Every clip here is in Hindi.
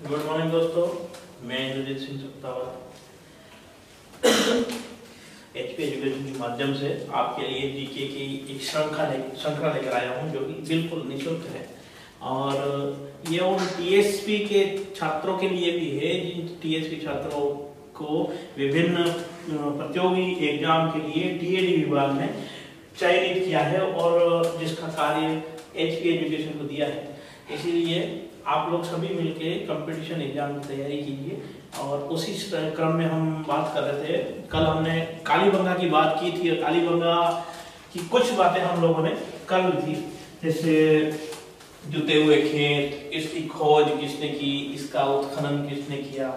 गुड मॉर्निंग दोस्तों। मैं Indrajeet Singh Saptawat H P education के माध्यम से आपके लिए जीके की एक श्रृंखला ले, श्रृंखला लेकर आया हूँ, जो कि बिल्कुल निःशुल्क है। और ये उन टीएसपी के छात्रों के लिए भी है, जिन टीएसपी छात्रों को विभिन्न प्रतियोगी एग्ज़ाम के लिए टीएडी विभाग ने चयनित किया है और जिसका कार्य एच पी एजुकेशन को दिया है। इसीलिए आप लोग सभी मिलके कंपटीशन एग्ज़ाम की तैयारी कीजिए। और उसी क्रम में हम बात कर रहे थे, कल हमने कालीबंगा की बात की थी और कालीबंगा की कुछ बातें हम लोगों ने कर ली थी। जैसे जुते हुए खेत, इसकी खोज किसने की, इसका उत्खनन किसने किया,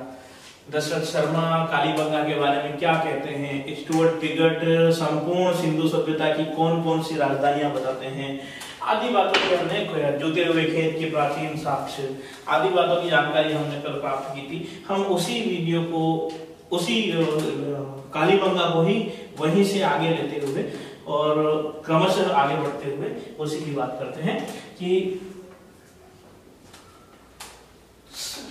दशरथ शर्मा कालीबंगा के बारे में क्या कहते हैं, स्टुअर्ट पिगट, संपूर्ण सिंधु सभ्यता की कौन कौन सी राजधानियाँ बताते हैं आदि बातों की हमने जुते हुए खेत के प्राचीन साक्ष्य, आदि बातों की जानकारी हमने कल प्राप्त की थी। हम उसी वीडियो को, उसी कालीबंगा को ही वहीं से आगे लेते हुए और क्रमशः आगे बढ़ते हुए उसी की बात करते हैं कि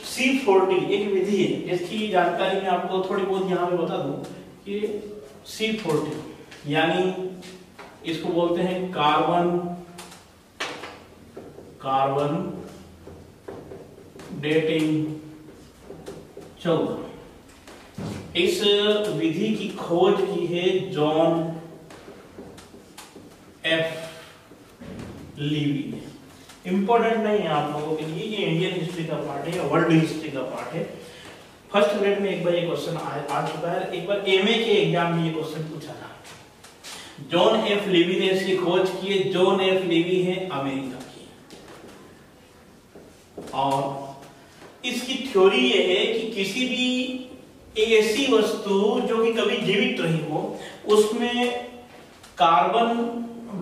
सी फोर्टी एक विधि है, जिसकी जानकारी मैं आपको थोड़ी बहुत यहाँ पे बता दूँ कि सी फोर्टी यानी इसको बोलते हैं कार्बन कार्बन डेटिंग चौदह इस विधि की खोज की है जॉन एफ़ लीवी ने। इंपॉर्टेंट नहीं है आप लोगों के लिए ये इंडियन हिस्ट्री का पार्ट है या वर्ल्ड हिस्ट्री का पार्ट है। फ़र्स्ट ग्रेड में एक बार ये क्वेश्चन आ, चुका है। एक बार एमए के एग्ज़ाम में ये क्वेश्चन पूछा था। जॉन एफ़ लीवी ने इसकी खोज की है जॉन एफ़ लीवी है अमेरिका। और इसकी थ्योरी यह है कि किसी भी ऐसी वस्तु जो कि कभी जीवित रही हो, उसमें कार्बन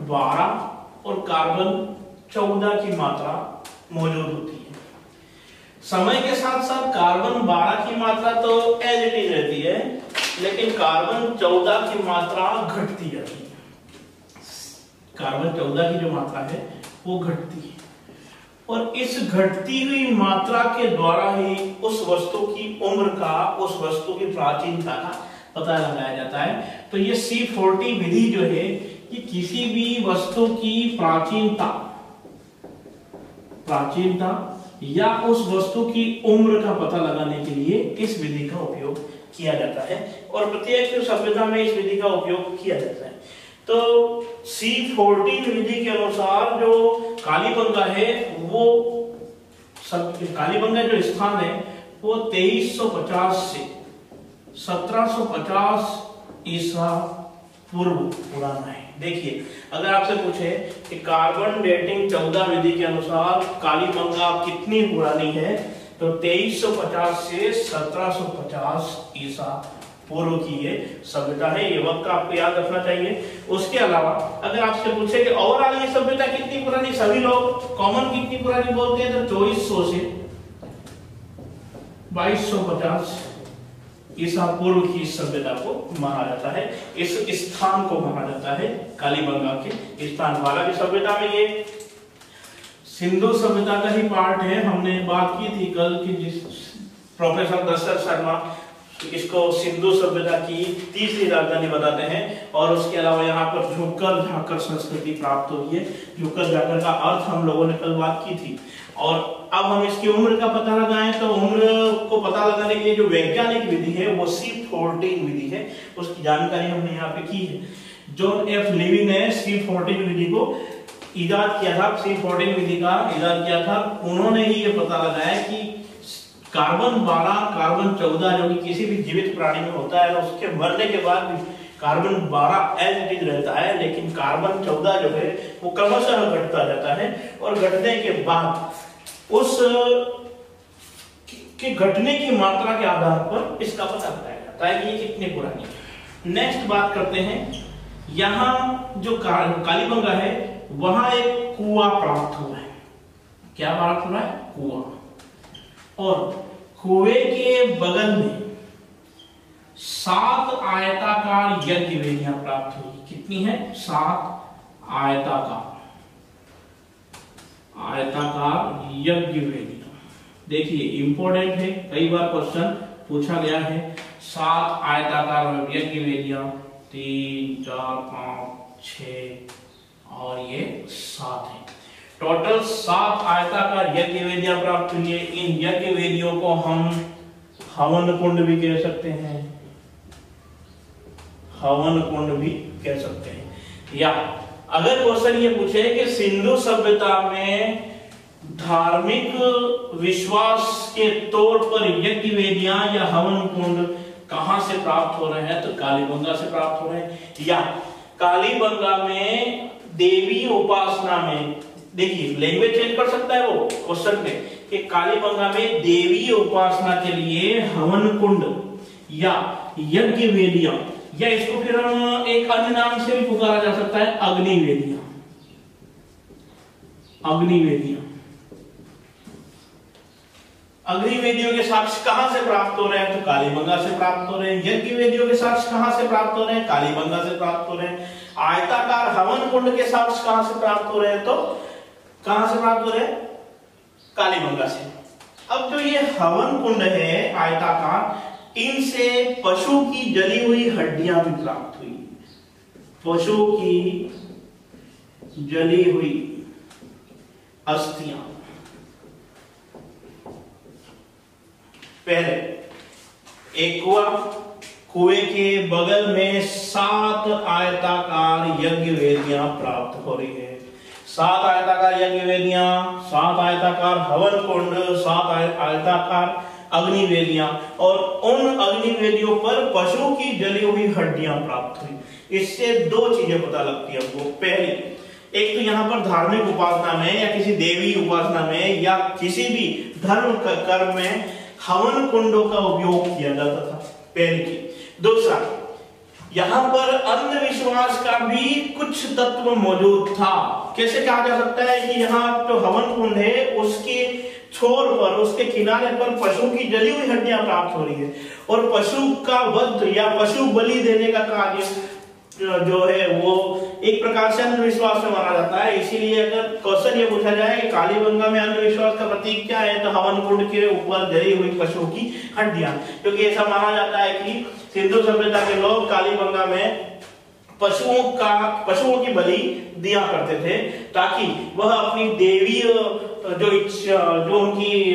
12 और कार्बन 14 की मात्रा मौजूद होती है। समय के साथ साथ कार्बन 12 की मात्रा तो एज इट इज़ रहती है, लेकिन कार्बन 14 की मात्रा घटती जाती है। कार्बन 14 की जो मात्रा है, वो घटती है। और इस घटती हुई मात्रा के द्वारा ही उस वस्तु की उम्र का, उस वस्तु की प्राचीनता का पता लगाया जाता है। तो ये सी फोर्टी विधि जो है, ये किसी भी वस्तु की प्राचीनता प्राचीनता या उस वस्तु की उम्र का पता लगाने के लिए इस विधि का उपयोग किया जाता है और प्रत्येक सभ्यता में इस विधि का उपयोग किया जाता है। तो सी फोर्टीन विधि के अनुसार जो कालीबंगा है वो कालीबंगा जो स्थान है, वो 2350 से 1750 ईसा पूर्व पुराना है। देखिए, अगर आपसे पूछे कि कार्बन डेटिंग चौदह विधि के अनुसार कालीबंगा कितनी पुरानी है तो 2350 से 1750 ईसा पूर्व की ये सभ्यता है, ये वक्त आपको याद रखना चाहिए। उसके अलावा, अगर आपसे पूछे कि ओवरऑल ये सभ्यता कितनी पुरानी, सभी लोग कॉमन कितनी पुरानी बोलते हैं तो चौबीस सौ से बाईस सौ पचास ईसा पूर्व की सभ्यता को माना जाता है। इस स्थान को माना जाता है कालीबंगा के स्थान वाला की सभ्यता में ये। सिंधु सभ्यता का ही पार्ट है, हमने बात की थी कल की जिस प्रोफेसर दशरथ शर्मा इसको सिंधु सभ्यता की तीसरी राजधानी बताते हैं और उसके अलावा यहाँ पर झुककर झाकर संस्कृति प्राप्त हुई है। झुककर झाकर का अर्थ हम लोगों ने कल बात की थी। और अब हम इसकी उम्र का पता लगाएँ तो उम्र को पता लगाने के लिए जो वैज्ञानिक विधि है, वो सी फोर्टीन विधि है। उसकी जानकारी हमने यहाँ पे की है। जॉन एफ़ लिवी ने सी फोर्टीन विधि को ईजाद किया था। सी फोर्टीन विधि का ईजाद किया था। उन्होंने ही ये पता लगाया कि कार्बन 12 कार्बन 14 जो कि किसी भी जीवित प्राणी में होता है, उसके मरने के बाद भी कार्बन 12 एज इट इज़ रहता है, लेकिन कार्बन 14 जो है, वो क्रमशः घटता जाता है और घटने के बाद उस, के घटने की मात्रा के आधार पर इसका पता लगाया जाता है ये कितनी पुरानी है। नेक्स्ट बात करते हैं, यहाँ जो कालीबंगा है, वहाँ एक कुआ प्राप्त हुआ है। क्या प्राप्त हुआ है? कुआ। और कुएँ के बगल में सात आयताकार यज्ञ वेदियाँ प्राप्त हुई। कितनी है? सात आयताकार। आयताकार यज्ञ वेदियाँ देखिए इंपॉर्टेंट है, कई बार क्वेश्चन पूछा गया है। सात आयताकार यज्ञ वेदियाँ तीन, चार, पाँच छ और ये सात है। टोटल सात आयताकार यज्ञ वेदियाँ प्राप्त हुई है। इन यज्ञ वेदियों को हम हवन कुंड भी कह सकते हैं। हवन कुंड भी कह सकते हैं। या, अगर क्वेश्चन ये पूछे कि सिंधु सभ्यता में धार्मिक विश्वास के तौर पर यज्ञ वेदियाँ या हवन कुंड कहाँ से प्राप्त हो रहे हैं तो कालीबंगा से प्राप्त हो रहे हैं। या कालीबंगा में देवी उपासना में देखिए लैंग्वेज चेंज कर सकता है वो क्वेश्चन पे कि कालीबंगा में देवी उपासना के लिए हवन कुंड या यज्ञ वेदियाँ या इसको फिर एक अन्य नाम से भी पुकारा जा सकता है अग्नि वेदियाँ अग्नि वेदियाँ अग्नि वेदियों के साक्ष्य कहाँ से प्राप्त हो रहे हैं? तो कालीबंगा से प्राप्त हो रहे हैं यज्ञ वेदियों के साक्ष्य कहाँ से प्राप्त हो रहे हैं? कालीबंगा से प्राप्त हो रहे हैं। आयताकार हवन कुंड के साक्ष्य कहाँ से प्राप्त हो रहे हैं? तो कहाँ से प्राप्त हो रहे हैं? कालीबंगा से। अब जो ये हवन कुंड है, आयताकार, इनसे पशु की जली हुई हड्डियाँ भी प्राप्त हुई। पशु की जली हुई अस्थियाँ। पहले, एक कुआ, कुएँ के बगल में सात आयताकार यज्ञ वेदियाँ प्राप्त हो रही है। सात आयताकार यज्ञ वेदियाँ सात आयताकार हवन कुंड सात आयताकार अग्नि वेदियाँ और उन अग्नि वेदियों पर पशु की जली हुई हड्डियाँ प्राप्त हुई। इससे दो चीज़ें पता लगती है हमको। पहली, एक तो यहाँ पर धार्मिक उपासना में या किसी देवी उपासना में या किसी भी धर्म कर्म में हवन कुंडों का उपयोग किया जाता था। पहली की दूसरा, यहाँ पर अंधविश्वास का भी कुछ तत्व मौजूद था। कैसे कहा जा सकता है कि यहाँ जो हवन कुंड है, उसके छोर पर, उसके किनारे पर पशु की जली हुई हड्डियाँ प्राप्त हो रही है। और पशु का वध या पशु बलि देने का कार्य, जो है, वो एक प्रकार से अंधविश्वास में माना जाता है। इसीलिए अगर क्वेश्चन ये पूछा जाए कि कालीबंगा में अंधविश्वास का प्रतीक क्या है तो हवन कुंड के ऊपर जली हुई पशुओं की हड्डियाँ। क्योंकि ऐसा माना जाता है कि सिंधु सभ्यता के लोग कालीबंगा में पशुओं का, पशुओं की बलि दिया करते थे, ताकि वह अपनी देवी जो जो उनकी,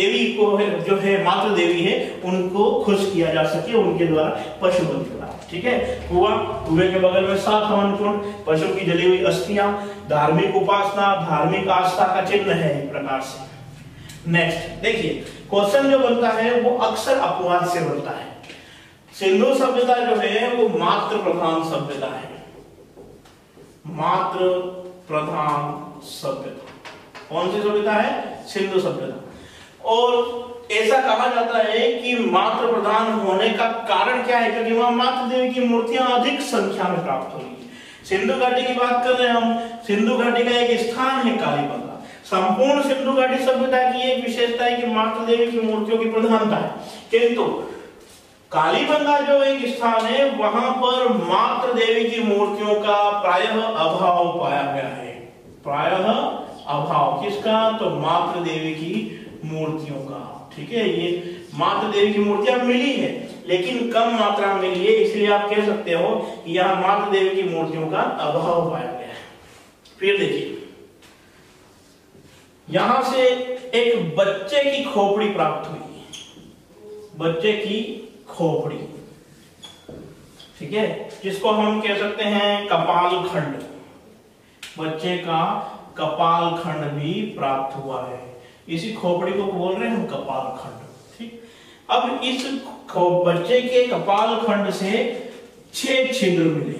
देवी को है, जो है मातृ देवी है, उनको खुश किया जा सके, उनके द्वारा पशु बलि द्वारा ठीक है? कुआ कुएँ के बगल में सात हवन कुंड, पशु की जली हुई अस्थियाँ, धार्मिक उपासना, धार्मिक आस्था का चिन्ह है एक प्रकार से। नेक्स्ट देखिए क्वेश्चन जो बनता है, वो अक्सर अपवाद से बनता है। सिंधु सभ्यता जो है, वो मात्र प्रधान सभ्यता है। मात्र प्रधान सभ्यता। कौन सी सभ्यता है? सिंधु सभ्यता। और ऐसा कहा जाता है कि मात्र प्रधान होने का कारण क्या है? क्योंकि वहाँ मात्र देवी की मूर्तियाँ अधिक संख्या में प्राप्त हो रही है। सिंधु घाटी की बात कर रहे हैं हम। सिंधु घाटी का एक स्थान है कालीबंगा। संपूर्ण सिंधु घाटी सभ्यता की एक विशेषता है कि मात्र देवी की मूर्तियों की प्रधानता है। किंतु कालीबंगा जो एक स्थान है, वहाँ पर मात्र देवी की मूर्तियों का प्रायः अभाव पाया गया है। प्रायः अभाव किसका? तो मात्र देवी की मूर्तियों का। ठीक है, ये मात्र देवी की मूर्तियाँ मिली है, लेकिन कम मात्रा में मिली है, इसलिए आप कह सकते हो कि यहाँ मात्र देवी की मूर्तियों का अभाव पाया गया है। फिर देखिए, यहाँ से एक बच्चे की खोपड़ी प्राप्त हुई। बच्चे की खोपड़ी। ठीक है? जिसको हम कह सकते हैं कपाल खंड बच्चे का कपाल खंड भी प्राप्त हुआ है। इसी खोपड़ी को बोल रहे हैं हम कपाल खंड ठीक? अब इस बच्चे के कपाल खंड से छह छिद्र मिले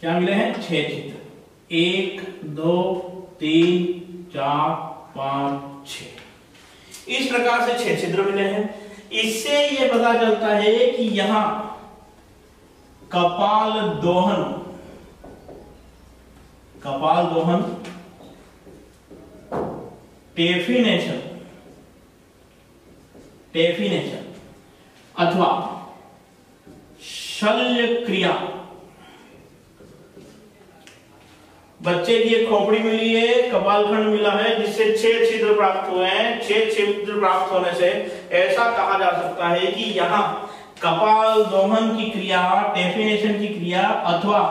क्या मिले हैं? छह छिद्र। एक, दो, तीन, चार, पाँच छ इस प्रकार से छह छिद्र मिले हैं। इससे यह पता चलता है कि यहाँ कपाल दोहन कपाल दोहन टेफिनेशन टेफिनेशन अथवा शल्य क्रिया बच्चे की एक खोपड़ी मिली है कपाल खंड मिला है, जिससे छह छिद्र प्राप्त हुए हैं। छह छिद्र प्राप्त होने से ऐसा कहा जा सकता है कि यहाँ कपाल दोहन की क्रिया, डेफिनेशन की क्रिया अथवा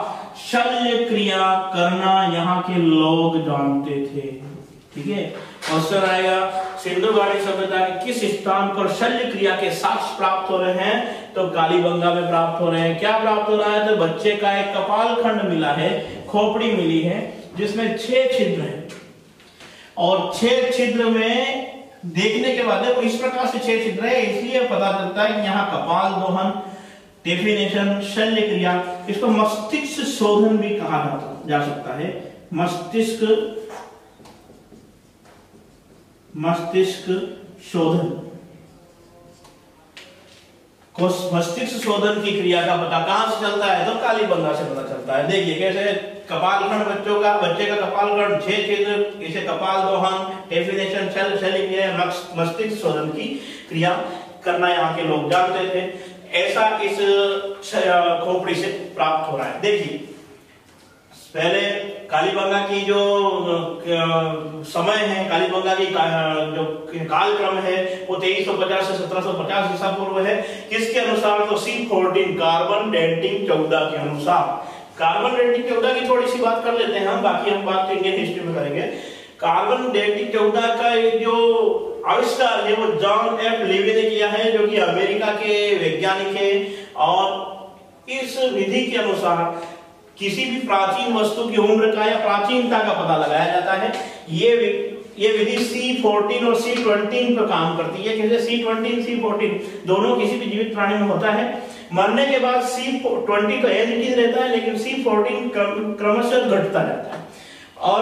शल्य क्रिया करना यहाँ के लोग जानते थे। ठीक है? क्वेश्चन आएगा सिंधु घाटी सभ्यता के किस स्थान पर शल्य क्रिया के साक्ष्य प्राप्त हो रहे हैं? तो कालीबंगा में प्राप्त हो रहे हैं। क्या प्राप्त हो रहा है? तो बच्चे का एक कपाल खंड मिला है खोपड़ी मिली है, जिसमें छह छिद्र है। और छह छिद्र में देखने के बाद इस प्रकार से छह छिद्र है, इसलिए पता चलता है यहाँ कपाल दोहन डेफिनेशन शल्य क्रिया, इसको मस्तिष्क शोधन भी कहा जा सकता है। मस्तिष्क मस्तिष्क शोधन। मस्तिष्क शोधन की क्रिया का पता कहाँ से चलता है? तो काली बंगा से पता चलता है। देखिए, कैसे कपाल खंड बच्चों का बच्चे का कपाल खंड छह छिद्र इसे कपाल, दोहन, डेफिनेशन चल चली क्रिया मस्तिष्क शोधन की क्रिया करना यहाँ के लोग जानते थे। ऐसा इस खोपड़ी से प्राप्त हो रहा है। देखिए, पहले कालीबंगा की जो समय है कालीबंगा की का, जो कालक्रम है वो 2350 से 1750 ईसा पूर्व है। किसके अनुसार? तो सी फोर्टीन कार्बन डेटिंग चौदह के अनुसार। कार्बन डेटिंग चौदह की थोड़ी सी बात कर लेते हैं हम बाकी हम बात तो इंडियन हिस्ट्री में करेंगे। कार्बन डेटिंग चौदह का जो आविष्कार है वो जॉन एफ़ लेवी ने किया है जो कि अमेरिका के वैज्ञानिक है। और इस विधि के अनुसार किसी भी प्राचीन वस्तु की उम्र का या प्राचीनता का पता लगाया जाता है। ये ये विधि C14 और C20 पर काम करती है। जैसे C20 C14 दोनों किसी भी जीवित प्राणी में होता है। मरने के बाद C20 तो एज इट रहता है, लेकिन C14 क्रमशः घटता रहता है। और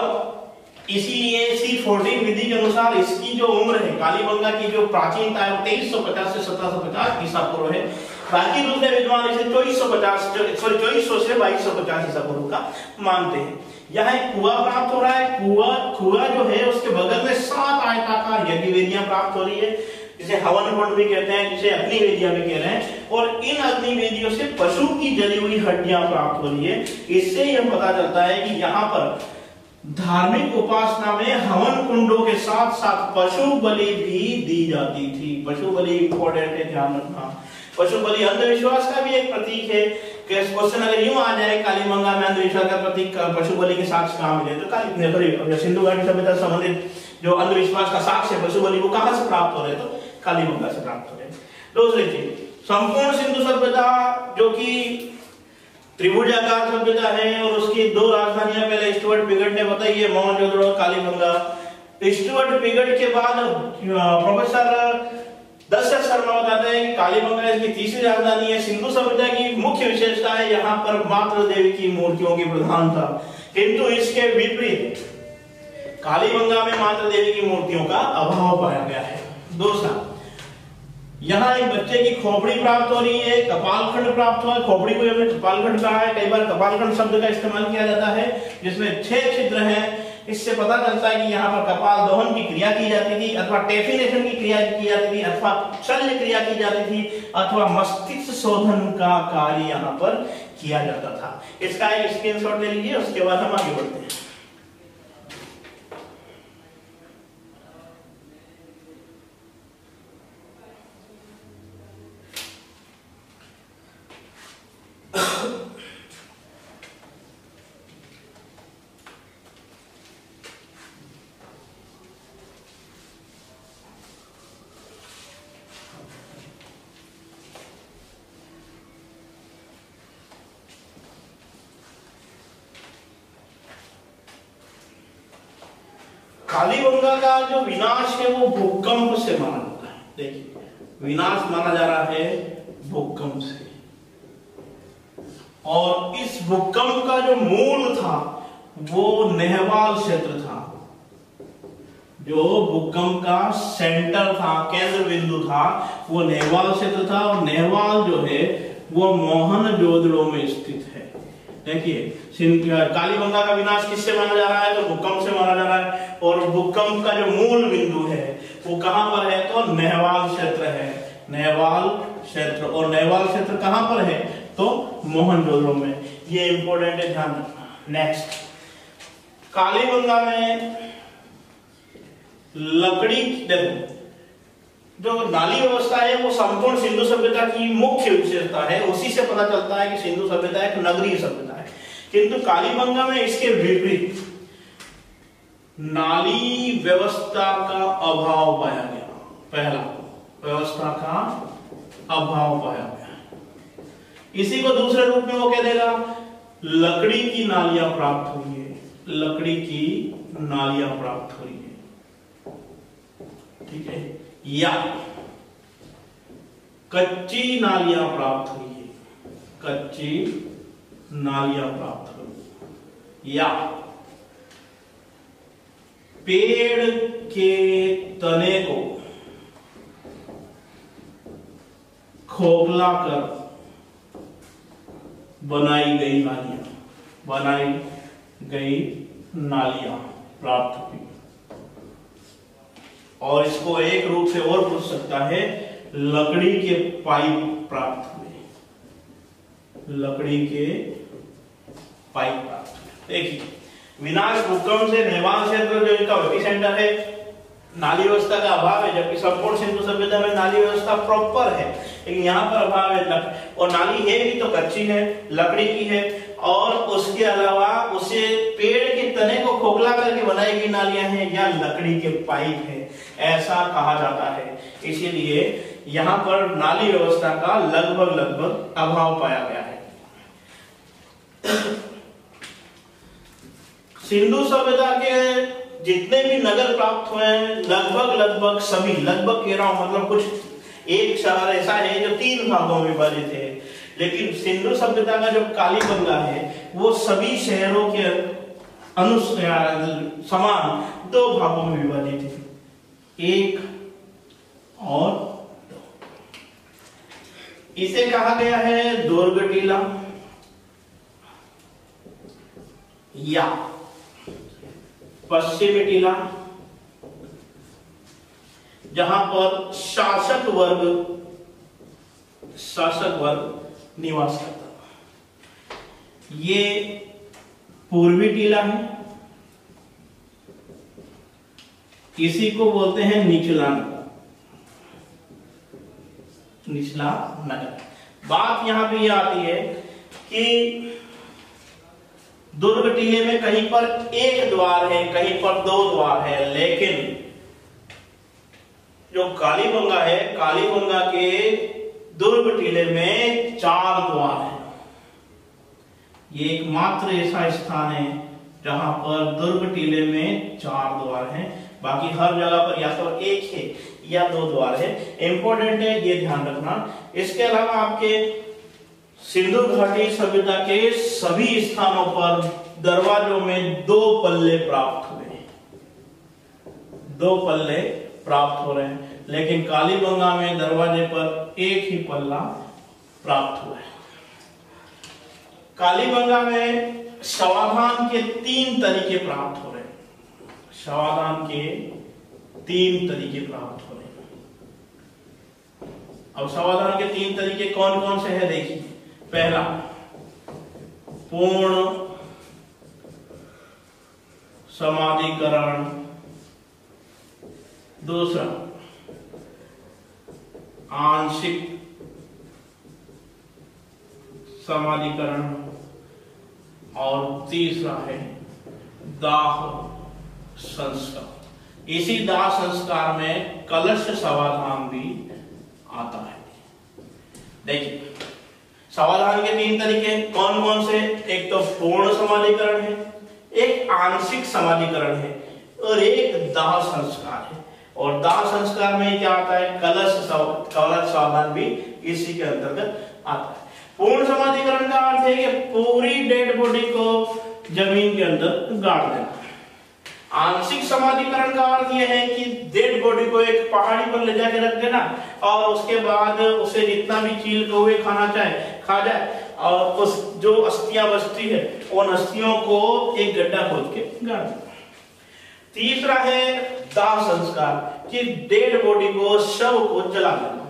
इसीलिए C14 विधि के अनुसार इसकी जो उम्र है, कालीबंगा की जो प्राचीनता है, वो 2350 से 1750 ईसा पूर्व है। बाकी दूसरे विद्वान इसे चौबीस सौ पचास सॉरी चौबीस सौ से बाईस सौ का मानते हैं। यहाँ कुआ प्राप्त हो रहा है। कुआ कुआ जो है, उसके बगल में सात आयताकार यज्ञ वेदियाँ प्राप्त हो रही है, जिसे हवन कुंड भी कहते हैं, जिसे अग्नि वेदियाँ भी कह रहे हैं, और इन अग्नि वेदियों से पशु की जली हुई हड्डियाँ प्राप्त हो रही है। इससे यह पता चलता है कि यहाँ पर धार्मिक उपासना में हवन कुंडों के साथ साथ पशु बलि भी दी जाती थी। पशु बलि इंपॉर्टेंट है, ध्यान रखना। पशु बलि अंधविश्वास का भी एक प्रतीक है क्वेश्चन अगर यूँ आ जाए, काली मंगा में अंधविश्वास का प्रतीक पशु बलि के साक्ष्य कहाँ मिले? तो काली सिंधु घाटी सभ्यता संबंधित जो अंधविश्वास का साक्ष्य है पशु बलि वो कहाँ से प्राप्त हो रहे तो काली मंगा से प्राप्त हो रहे दूसरी चीज़ संपूर्ण सिंधु सभ्यता जो कि त्रिभुजाकार सभ्यता है और उसकी दो राजधानियाँ पहले स्टुअर्ट पिगट ने बताई है मोहनजोदड़ो कालीबंगा स्टुअर्ट पिगट के बाद प्रोफेसर दशरथ शर्मा बताते हैं कि कालीबंगा इसकी तीसरी राजधानी है, सिंधु सभ्यता की मुख्य विशेषता है यहाँ पर मात्र देवी की मूर्तियों की प्रधानता। किंतु इसके विपरीत कालीबंगा में मात्र देवी की मूर्तियों का अभाव पाया गया है। दूसरा, यहाँ एक बच्चे की खोपड़ी प्राप्त हो रही है, कपालखंड प्राप्त हुआ। खोपड़ी को हमने कपालखंड कहा है। कई बार कपालखंड शब्द का इस्तेमाल किया जाता है, जिसमें छह छिद्र हैं। इससे पता चलता है कि यहाँ पर कपाल दोहन की क्रिया की जाती थी, अथवा टेफिनेशन की क्रिया की जाती थी, अथवा शल्य क्रिया की जाती थी, अथवा मस्तिष्क शोधन का कार्य यहाँ पर किया जाता था। इसका एक स्क्रीन ले लीजिए, उसके बाद हम आगे बढ़ते हैं कालीबंगा का जो विनाश है वो भूकंप से माना जाता है। देखिए, विनाश माना जा रहा है भूकंप से। और इस भूकंप का जो मूल था, वो नेहवाल क्षेत्र था। जो भूकंप का सेंटर था, केंद्र बिंदु था, वो नेहवाल क्षेत्र था। और नेहवाल जो है, वो मोहन जोदड़ो में स्थित है। देखिए कालीबंगा का विनाश किससे माना जा रहा है? तो भूकंप से माना जा रहा है। और भूकंप का जो मूल बिंदु है, वो कहाँ पर है? तो नेहवाल क्षेत्र है। नेहवाल क्षेत्र। और नेहवाल क्षेत्र कहाँ पर है? तो मोहनजोदड़ो में। ये इंपॉर्टेंट है, ध्यान रखना। नेक्स्ट कालीबंगा में लकड़ी, देखो, जो नाली व्यवस्था है, वो संपूर्ण सिंधु सभ्यता की मुख्य विशेषता है। उसी से पता चलता है कि सिंधु सभ्यता एक नगरीय सभ्यता किंतु कालीबंगा में इसके विपरीत नाली व्यवस्था का अभाव पाया गया। पहला, व्यवस्था का अभाव पाया गया। इसी को दूसरे रूप में वो कह देगा, लकड़ी की नालियाँ प्राप्त हुई है। लकड़ी की नालियाँ प्राप्त हुई है। ठीक है? या कच्ची नालियाँ प्राप्त हुई है। कच्ची नालियाँ प्राप्त हुई या। पेड़ के तने को खोखला कर बनाई गई नालियाँ, बनाई गई नालियाँ प्राप्त हुई। और इसको एक रूप से और पूछ सकता है, लकड़ी के पाइप प्राप्त लकड़ी के पाइप का। देखिए विनाश भूकंप से निर्माण क्षेत्र जो इनका सेंटर है, नाली व्यवस्था का अभाव है, जबकि संपूर्ण सिंधु सभ्यता में नाली व्यवस्था प्रॉपर है। लेकिन यहाँ पर अभाव है और नाली है भी तो कच्ची है, लकड़ी की है, और उसके अलावा उसे पेड़ के तने को खोखला करके बनाई गई नालियाँ हैं, या लकड़ी के पाइप है, ऐसा कहा जाता है। इसीलिए यहाँ पर नाली व्यवस्था का लगभग लगभग अभाव पाया गया है। सिंधु सभ्यता के जितने भी नगर प्राप्त हुए हैं, लगभग लगभग सभी, लगभग कह रहा हूँ मतलब कुछ एक शहर ऐसा है जो तीन भागों में विभाजित है लेकिन सिंधु सभ्यता का जो कालीबंगा है, वो सभी शहरों के अनुसार समान दो भागों में विभाजित है। एक और दो। इसे कहा गया है दुर्ग टीला। या। पश्चिमी टीला, जहाँ पर शासक वर्ग शासक वर्ग निवास करता था। ये पूर्वी टीला है। इसी को बोलते हैं निचला। नगर निचला नगर। बात यहाँ पे यह आती है कि दुर्ग टीले में कहीं पर एक द्वार है, कहीं पर दो द्वार है, लेकिन जो कालीबंगा है कालीबंगा के दुर्ग टीले में चार द्वार है। ये एकमात्र ऐसा स्थान है जहाँ पर दुर्ग टीले में चार द्वार हैं। बाकी हर जगह पर या तो एक है या दो द्वार है। इंपॉर्टेंट है, ये ध्यान रखना। इसके अलावा आपके सिंधु घाटी सभ्यता के सभी स्थानों पर दरवाजों में दो पल्ले प्राप्त हुए। दो पल्ले प्राप्त हो रहे हैं, लेकिन कालीबंगा में दरवाजे पर एक ही पल्ला प्राप्त हुआ है। कालीबंगा में समाधान के तीन तरीके प्राप्त हो रहे हैं। समाधान के तीन तरीके प्राप्त हो रहे हैं। अब समाधान के तीन तरीके कौन कौन से हैं, देखिए। पहला, पूर्ण समाधिकरण। दूसरा, आंशिक समाधिकरण। और तीसरा है, दाह संस्कार। इसी दाह संस्कार में कलश समाधान भी आता है। देखिए समाधान के तीन तरीके कौन कौन से? एक तो पूर्ण समाधिकरण है, एक आंशिक समाधिकरण है और एक दाह संस्कार है। और दाह संस्कार में क्या आता है? कलश कलश समाधान भी इसी के अंतर्गत आता है। पूर्ण समाधिकरण का अर्थ है कि पूरी डेड बॉडी को ज़मीन के अंदर गाड़ देना। आंशिक समाधिकरण का अर्थ यह है कि डेड बॉडी को एक पहाड़ी पर ले जाके रख देना और उसके बाद उसे जितना भी चील को हुए खाना चाहे खा जाए और उस जो अस्थियाँ बचती है, उन अस्थियों को एक गड्ढा खोद के गाड़ तीसरा है दाह संस्कार, कि डेड बॉडी को शव को जला देना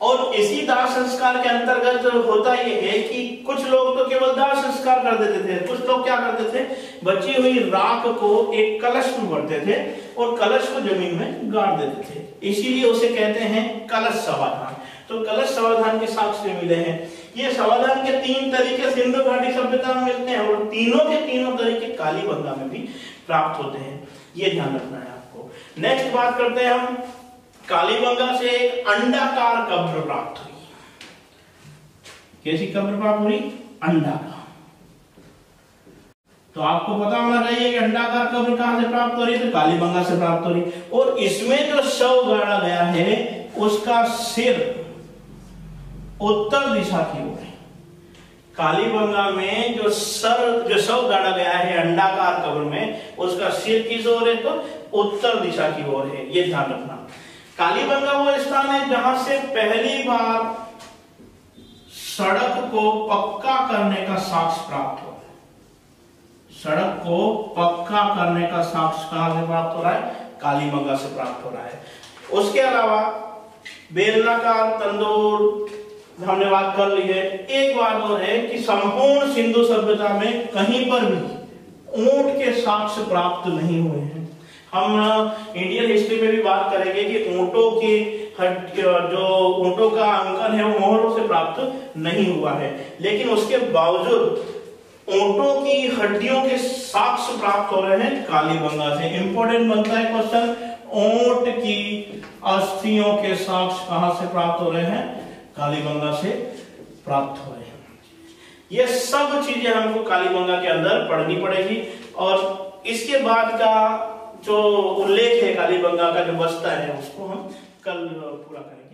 और इसी दाह संस्कार के अंतर्गत होता यह है कि कुछ लोग तो केवल दाह संस्कार कर देते थे, कुछ लोग क्या करते थे? बची हुई राख को एक कलश में भरते थे और कलश को ज़मीन में गाड़ देते थे। इसीलिए उसे कहते हैं कलश समाधान तो कलश समाधान के साक्ष्य मिले हैं ये समाधान के तीन तरीके सिंधु घाटी सभ्यता में मिलते हैं और तीनों के तीनों तरीके काली बंगा में भी प्राप्त होते हैं। ये ध्यान रखना है आपको। नेक्स्ट बात करते हैं हम। कालीबंगा से एक अंडाकार कब्र प्राप्त हुई। कैसी कब्र प्राप्त हुई? अंडाकार। तो आपको पता होना चाहिए कि अंडाकार कब्र कहाँ से प्राप्त हो रही है? तो कालीबंगा से प्राप्त हो रही और इसमें जो शव गाड़ा गया है, उसका सिर उत्तर दिशा की ओर है। कालीबंगा में जो सर, जो शव गाड़ा गया है, अंडाकार कब्र में, उसका सिर किस ओर है? तो उत्तर दिशा की ओर है, ये ध्यान रखना। कालीबंगा वो स्थान है जहाँ से पहली बार सड़क को पक्का करने का साक्ष्य प्राप्त हो है। सड़क को पक्का करने का साक्ष्य कहाँ से प्राप्त हो रहा है? कालीबंगा से प्राप्त हो रहा है। उसके अलावा, बेलनाकार, तंदूर हमने बात कर ली है। एक बात और है कि संपूर्ण सिंधु सभ्यता में कहीं पर भी ऊँट के साक्ष्य प्राप्त नहीं हुए हैं। हम इंडियन हिस्ट्री में भी बात करेंगे कि ऊंटों की जो ऊंटों का अंकन है, वो मोहरों से प्राप्त नहीं हुआ है। लेकिन उसके बावजूद ऊंटों की हड्डियों के साक्ष्य प्राप्त हो रहे हैं कालीबंगा से। इंपॉर्टेंट बनता है क्वेश्चन ऊँट की अस्थियों के साक्ष्य कहाँ से प्राप्त हो रहे हैं? कालीबंगा से प्राप्त हुए हैं। ये सब चीज़ें हमको कालीबंगा के अंदर पढ़नी पड़ेगी और इसके बाद का जो उल्लेख है कालीबंगा का जो बस्ता है, उसको हम कल पूरा करेंगे।